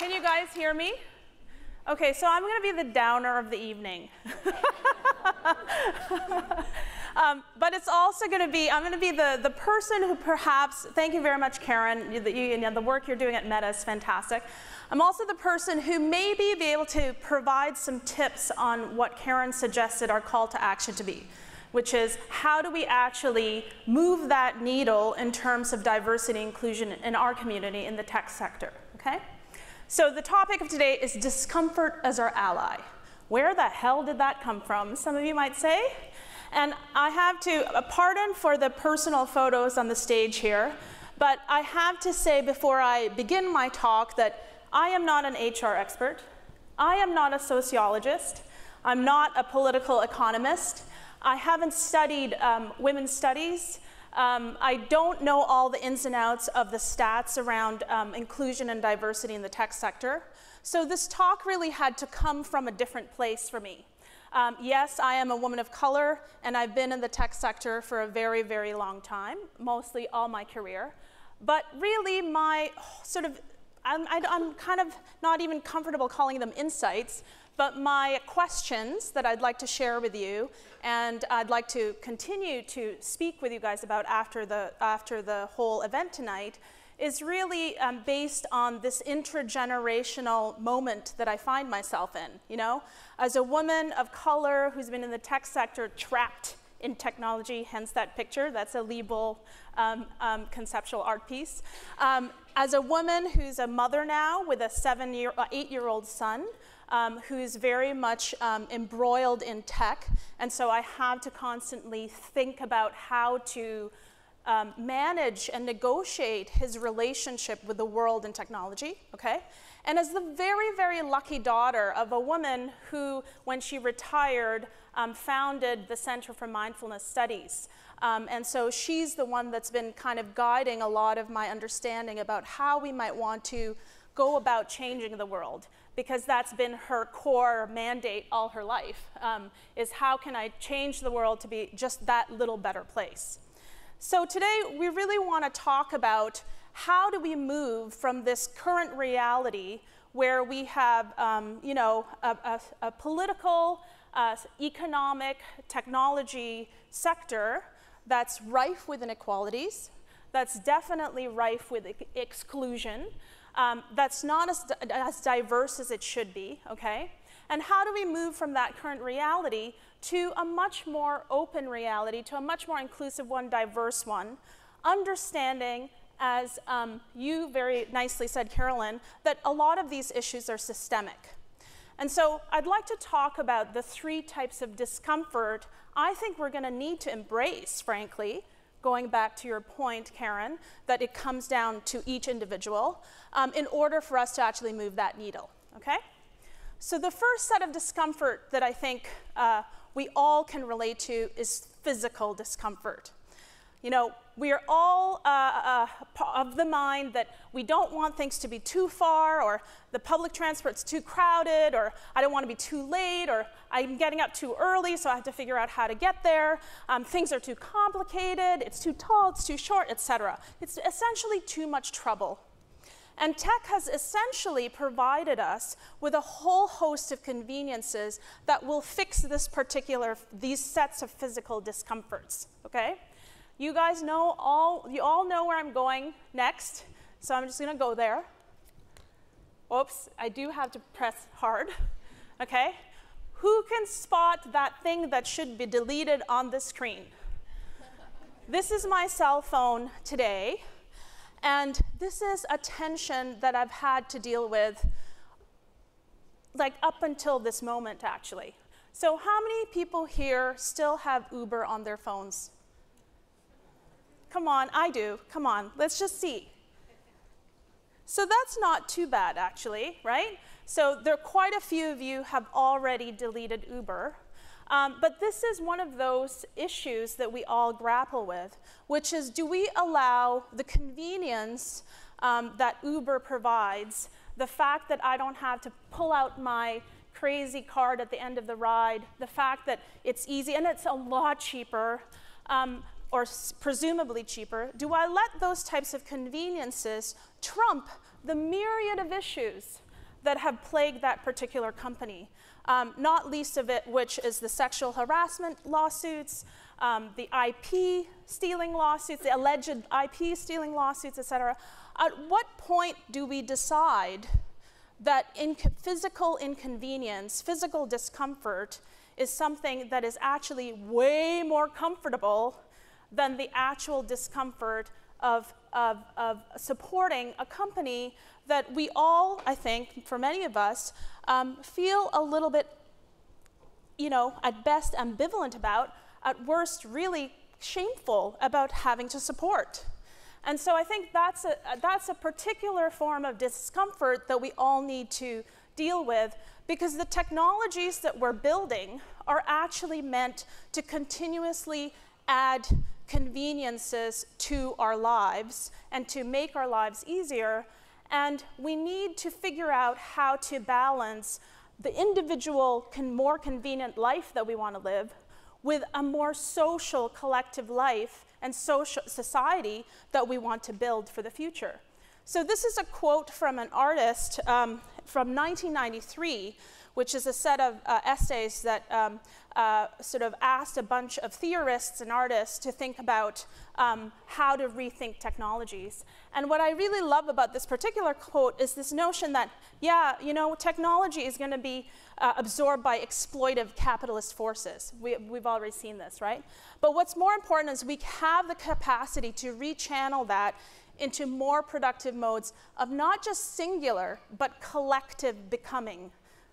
Can you guys hear me? Okay, so I'm going to be the downer of the evening. um, but it's also going to be, I'm going to be the, the person who perhaps, thank you very much, Karen, you, you, you know, the work you're doing at Meta is fantastic. I'm also the person who maybe be able to provide some tips on what Karen suggested our call to action to be which is how do we actually move that needle in terms of diversity inclusion in our community in the tech sector, okay? So the topic of today is discomfort as our ally. Where the hell did that come from, some of you might say? And I have to, a pardon for the personal photos on the stage here, but I have to say before I begin my talk that I am not an HR expert. I am not a sociologist. I'm not a political economist. I haven't studied um, women's studies. Um, I don't know all the ins and outs of the stats around um, inclusion and diversity in the tech sector. So this talk really had to come from a different place for me. Um, yes, I am a woman of color, and I've been in the tech sector for a very, very long time, mostly all my career. But really, my sort of, I'm, I'm kind of not even comfortable calling them insights, but my questions that I'd like to share with you and I'd like to continue to speak with you guys about after the, after the whole event tonight is really um, based on this intergenerational moment that I find myself in. You know, as a woman of color who's been in the tech sector trapped in technology, hence that picture. That's a Liebel um, um, conceptual art piece. Um, as a woman who's a mother now with a seven year, uh, eight year old son, um, who's very much um, embroiled in tech. And so I have to constantly think about how to um, manage and negotiate his relationship with the world and technology, okay? And as the very, very lucky daughter of a woman who, when she retired, um, founded the Center for Mindfulness Studies. Um, and so she's the one that's been kind of guiding a lot of my understanding about how we might want to go about changing the world because that's been her core mandate all her life, um, is how can I change the world to be just that little better place. So today we really want to talk about how do we move from this current reality where we have, um, you know, a, a, a political, uh, economic, technology sector that's rife with inequalities, that's definitely rife with exclusion, um, that's not as, as diverse as it should be, okay? And how do we move from that current reality to a much more open reality, to a much more inclusive one, diverse one, understanding, as um, you very nicely said, Carolyn, that a lot of these issues are systemic. And so I'd like to talk about the three types of discomfort I think we're going to need to embrace, frankly, going back to your point, Karen, that it comes down to each individual um, in order for us to actually move that needle, okay? So the first set of discomfort that I think uh, we all can relate to is physical discomfort. You know, we are all uh, uh, of the mind that we don't want things to be too far, or the public transport's too crowded, or I don't want to be too late, or I'm getting up too early, so I have to figure out how to get there. Um, things are too complicated, it's too tall, it's too short, etc. It's essentially too much trouble. And tech has essentially provided us with a whole host of conveniences that will fix this particular, these sets of physical discomforts, okay? You guys know all, you all know where I'm going next, so I'm just gonna go there. Oops, I do have to press hard, okay? Who can spot that thing that should be deleted on the screen? this is my cell phone today, and this is a tension that I've had to deal with like up until this moment actually. So how many people here still have Uber on their phones? Come on, I do. Come on, let's just see. So that's not too bad, actually, right? So there are quite a few of you have already deleted Uber. Um, but this is one of those issues that we all grapple with, which is do we allow the convenience um, that Uber provides, the fact that I don't have to pull out my crazy card at the end of the ride, the fact that it's easy and it's a lot cheaper, um, or presumably cheaper, do I let those types of conveniences trump the myriad of issues that have plagued that particular company. Um, not least of it, which is the sexual harassment lawsuits, um, the IP stealing lawsuits, the alleged IP stealing lawsuits, et cetera. At what point do we decide that physical inconvenience, physical discomfort, is something that is actually way more comfortable than the actual discomfort of, of, of supporting a company that we all, I think, for many of us, um, feel a little bit, you know, at best ambivalent about, at worst, really shameful about having to support. And so I think that's a, that's a particular form of discomfort that we all need to deal with because the technologies that we're building are actually meant to continuously add conveniences to our lives and to make our lives easier. And we need to figure out how to balance the individual, con more convenient life that we want to live with a more social, collective life and social society that we want to build for the future. So this is a quote from an artist um, from 1993, which is a set of uh, essays that um, uh, sort of asked a bunch of theorists and artists to think about um, how to rethink technologies. And what I really love about this particular quote is this notion that, yeah, you know, technology is going to be uh, absorbed by exploitive capitalist forces. We, we've already seen this, right? But what's more important is we have the capacity to rechannel that into more productive modes of not just singular, but collective becoming.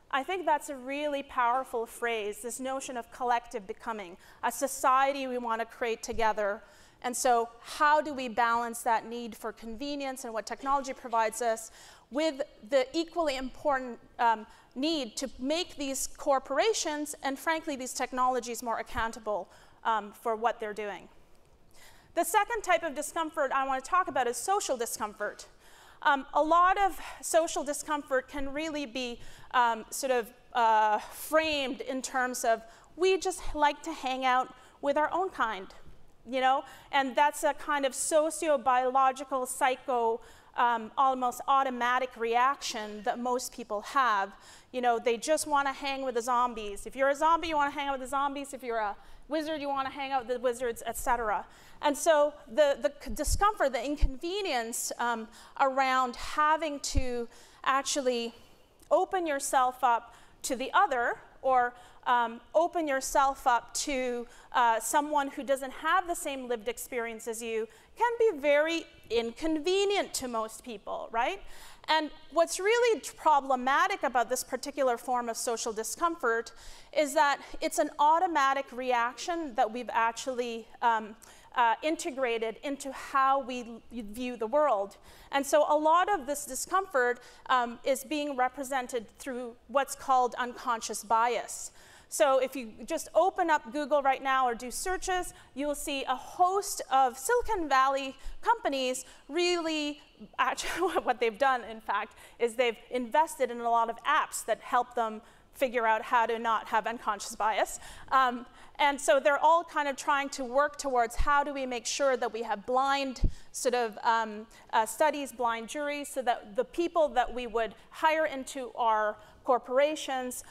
I think that's a really powerful phrase, this notion of collective becoming, a society we want to create together. And so, how do we balance that need for convenience and what technology provides us with the equally important um, need to make these corporations and, frankly, these technologies more accountable um, for what they're doing? The second type of discomfort I want to talk about is social discomfort. Um, a lot of social discomfort can really be um, sort of uh, framed in terms of we just like to hang out with our own kind, you know? And that's a kind of socio-biological, psycho, um, almost automatic reaction that most people have. You know, they just want to hang with the zombies. If you're a zombie, you want to hang out with the zombies. If you're a wizard, you want to hang out with the wizards, etc. And so the, the discomfort, the inconvenience um, around having to actually open yourself up to the other or um, open yourself up to uh, someone who doesn't have the same lived experience as you can be very inconvenient to most people, right? And what's really problematic about this particular form of social discomfort is that it's an automatic reaction that we've actually um, uh, integrated into how we view the world. And so a lot of this discomfort um, is being represented through what's called unconscious bias. So if you just open up Google right now or do searches, you'll see a host of Silicon Valley companies really, actually what they've done, in fact, is they've invested in a lot of apps that help them figure out how to not have unconscious bias. Um, and so they're all kind of trying to work towards how do we make sure that we have blind sort of um, uh, studies, blind juries, so that the people that we would hire into our corporations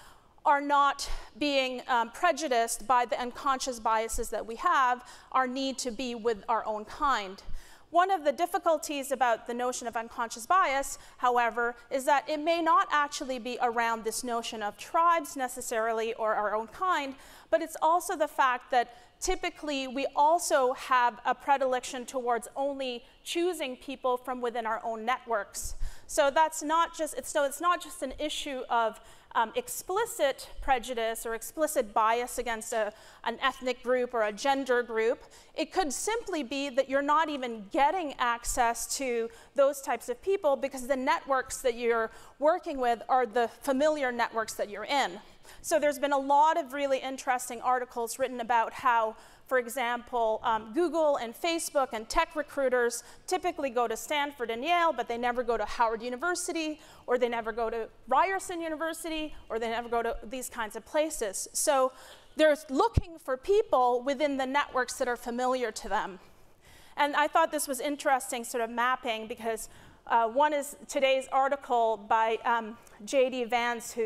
are not being um, prejudiced by the unconscious biases that we have, our need to be with our own kind. One of the difficulties about the notion of unconscious bias, however, is that it may not actually be around this notion of tribes necessarily or our own kind, but it's also the fact that typically we also have a predilection towards only choosing people from within our own networks. So that's not just, it's, so it's not just an issue of um, explicit prejudice or explicit bias against a, an ethnic group or a gender group. It could simply be that you're not even getting access to those types of people because the networks that you're working with are the familiar networks that you're in. So there's been a lot of really interesting articles written about how for example, um, Google and Facebook and tech recruiters typically go to Stanford and Yale, but they never go to Howard University, or they never go to Ryerson University, or they never go to these kinds of places. So they're looking for people within the networks that are familiar to them. And I thought this was interesting sort of mapping because uh, one is today's article by um, J.D. Vance,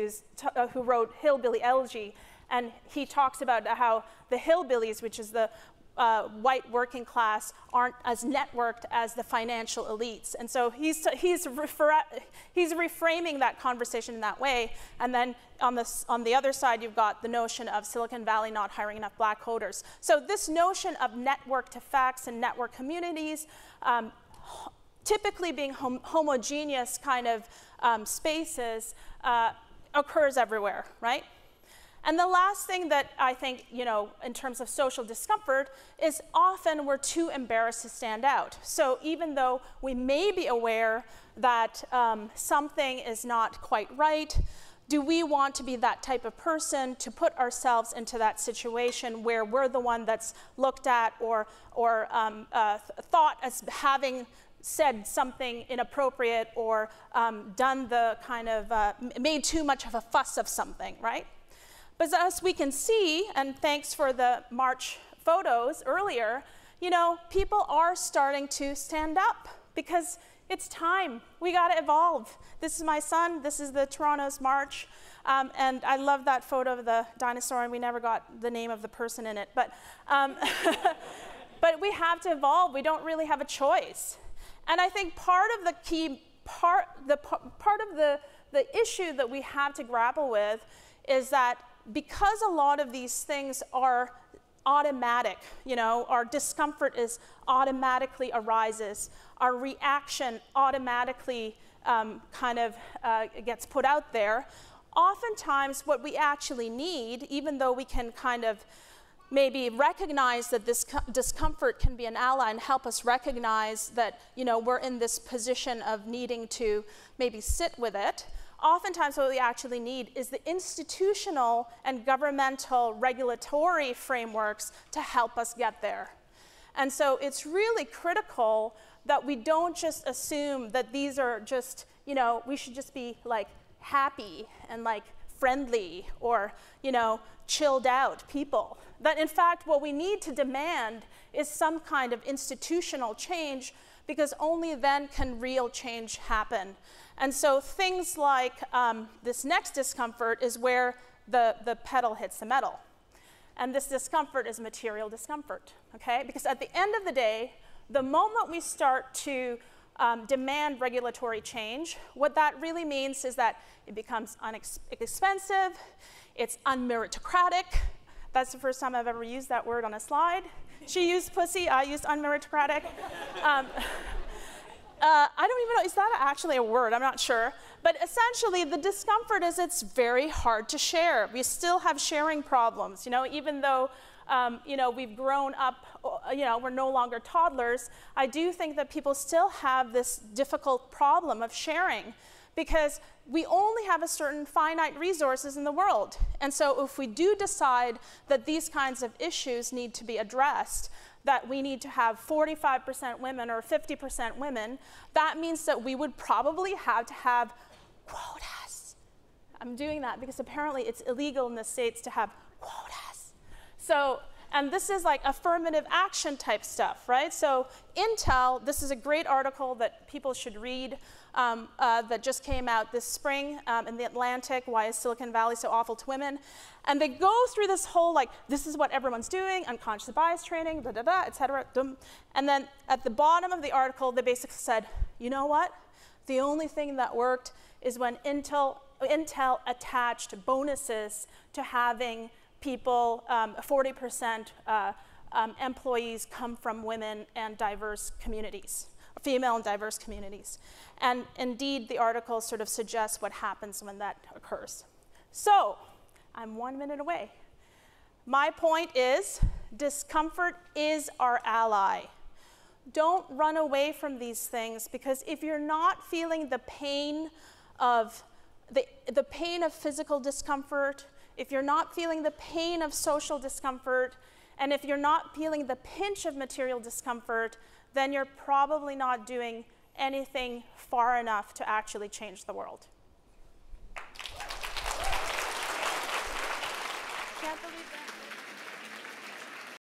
uh, who wrote Hillbilly Elegy, and he talks about how the hillbillies, which is the uh, white working class aren't as networked as the financial elites. And so he's, he's, he's reframing that conversation in that way. And then on the, on the other side, you've got the notion of Silicon Valley not hiring enough black coders. So this notion of networked effects and network communities, um, typically being hom homogeneous kind of um, spaces, uh, occurs everywhere, right? And the last thing that I think, you know, in terms of social discomfort is often we're too embarrassed to stand out. So even though we may be aware that um, something is not quite right, do we want to be that type of person to put ourselves into that situation where we're the one that's looked at or, or um, uh, thought as having said something inappropriate or um, done the kind of, uh, made too much of a fuss of something, right? But as we can see, and thanks for the March photos earlier, you know, people are starting to stand up because it's time. We got to evolve. This is my son. This is the Toronto's March. Um, and I love that photo of the dinosaur, and we never got the name of the person in it. But, um, but we have to evolve. We don't really have a choice. And I think part of the key part, the part of the, the issue that we have to grapple with is that because a lot of these things are automatic, you know, our discomfort is automatically arises, our reaction automatically um, kind of uh, gets put out there. Oftentimes, what we actually need, even though we can kind of maybe recognize that this discomfort can be an ally and help us recognize that, you know, we're in this position of needing to maybe sit with it, oftentimes what we actually need is the institutional and governmental regulatory frameworks to help us get there. And so it's really critical that we don't just assume that these are just, you know, we should just be like happy and like friendly or, you know, chilled out people. That in fact, what we need to demand is some kind of institutional change because only then can real change happen. And so things like um, this next discomfort is where the, the pedal hits the metal. And this discomfort is material discomfort, okay? Because at the end of the day, the moment we start to um, demand regulatory change, what that really means is that it becomes inexpensive, it's unmeritocratic. That's the first time I've ever used that word on a slide. She used pussy, I used unmeritocratic. Um, uh, I don't even know, is that actually a word? I'm not sure. But essentially, the discomfort is it's very hard to share. We still have sharing problems, you know, even though, um, you know, we've grown up, uh, you know, we're no longer toddlers, I do think that people still have this difficult problem of sharing because we only have a certain finite resources in the world. And so if we do decide that these kinds of issues need to be addressed, that we need to have 45% women or 50% women, that means that we would probably have to have quotas. I'm doing that because apparently it's illegal in the States to have quotas. So, and this is like affirmative action type stuff, right? So Intel, this is a great article that people should read um, uh, that just came out this spring um, in the Atlantic, Why is Silicon Valley so awful to women? And they go through this whole like, this is what everyone's doing, unconscious bias training, da da da, et cetera. Dum. And then at the bottom of the article, they basically said, you know what? The only thing that worked is when Intel, Intel attached bonuses to having people, 40% um, uh, um, employees come from women and diverse communities, female and diverse communities. And indeed, the article sort of suggests what happens when that occurs. So, I'm one minute away. My point is discomfort is our ally. Don't run away from these things because if you're not feeling the pain of the, the pain of physical discomfort, if you're not feeling the pain of social discomfort, and if you're not feeling the pinch of material discomfort, then you're probably not doing anything far enough to actually change the world.